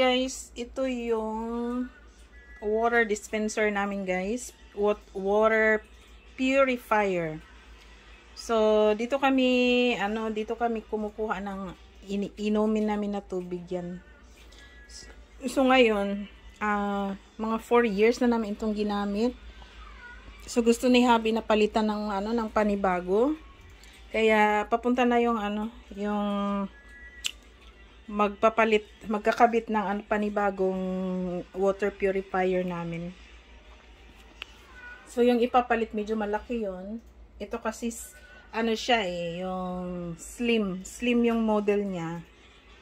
guys, ito yung water dispenser namin guys. Water purifier. So, dito kami, ano, dito kami kumukuha ng inumin namin na tubig yan. So, ngayon, uh, mga 4 years na namin itong ginamit. So, gusto ni Habi na palitan ng, ano, ng panibago. Kaya, papunta na yung, ano, yung magpapalit, magkakabit ng ano, panibagong water purifier namin. So, yung ipapalit, medyo malaki yon Ito kasi, ano siya eh, yung slim. Slim yung model niya.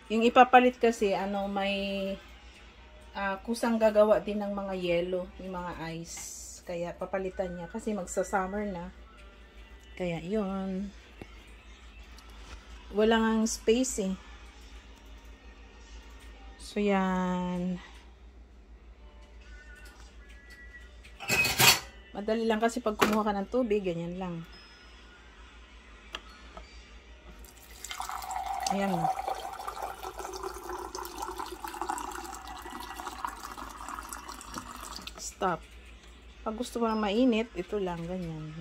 Yung ipapalit kasi, ano, may uh, kusang gagawa din ng mga yellow, yung mga ice. Kaya, papalitan niya. Kasi magsa-summer na. Kaya, yun. Walang space eh. So, yan. Madali lang kasi pag kumuha ka ng tubig, ganyan lang. Ayan. Stop. Pag gusto mo na mainit, ito lang, ganyan.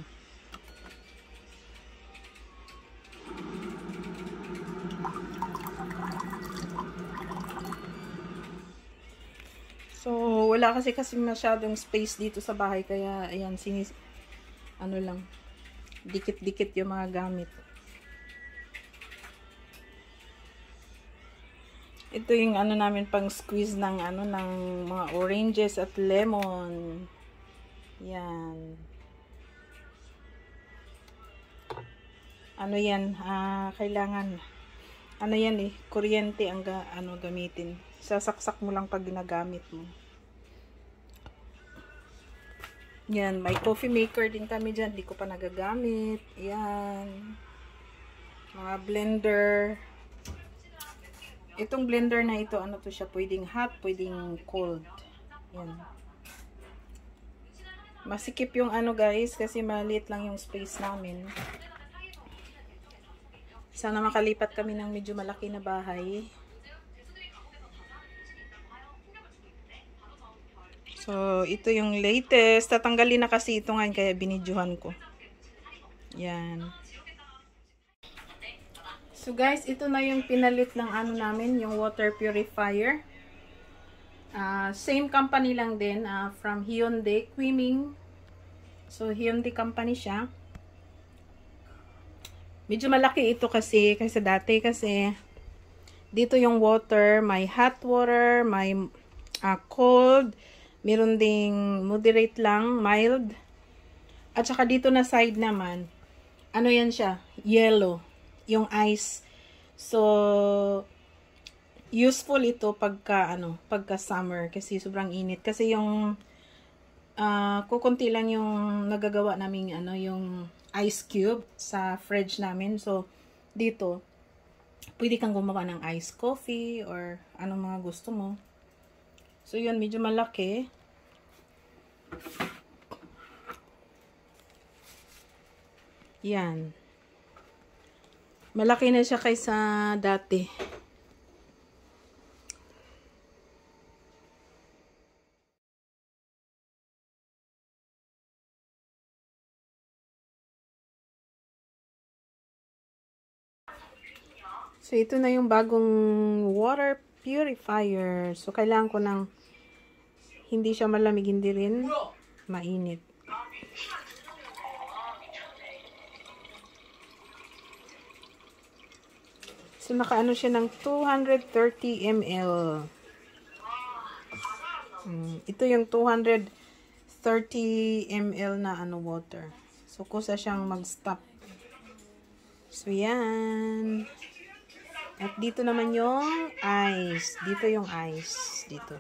Wala kasi kasi masyadong space dito sa bahay kaya ayan sinis ano lang dikit-dikit yung mga gamit. Ito yung ano namin pang squeeze ng ano ng mga oranges at lemon. Yan. Ano yan? Ah, kailangan ano yan eh kuryente ang ga, ano gamitin sasaksak mo lang pag ginagamit mo yan, may coffee maker din kami dyan. Hindi ko pa nagagamit. Yan. Mga blender. Itong blender na ito, ano to siya? Pwedeng hot, pwedeng cold. Yan. Masikip yung ano guys, kasi maliit lang yung space namin. Sana makalipat kami ng medyo malaki na bahay. So, ito yung latest. Tatanggalin na kasi ito ngayon kaya binidyohan ko. Yan. So, guys, ito na yung pinalit ng ano namin, yung water purifier. Uh, same company lang din uh, from Hyundai, Quiming. So, Hyundai company siya. Medyo malaki ito kasi, kasi dati kasi dito yung water, may hot water, may uh, cold, Meron ding moderate lang, mild. At saka dito na side naman, ano yan siya? Yellow. Yung ice. So, useful ito pagka, ano, pagka summer. Kasi sobrang init. Kasi yung, uh, kukunti lang yung nagagawa namin, ano, yung ice cube sa fridge namin. So, dito, pwede kang gumawa ng ice coffee or anong mga gusto mo. So, yun, medyo malaki. Yan. Malaki na siya kaysa dati. So, ito na yung bagong water purifier. So, kailangan ko ng hindi siya malamig, hindi rin mainit. So, nakaano siya ng 230 ml. Hmm, ito yung 230 ml na ano water. So, kusa siyang mag-stop. So, yan. At dito naman yung ice. Dito yung ice. Dito.